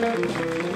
Música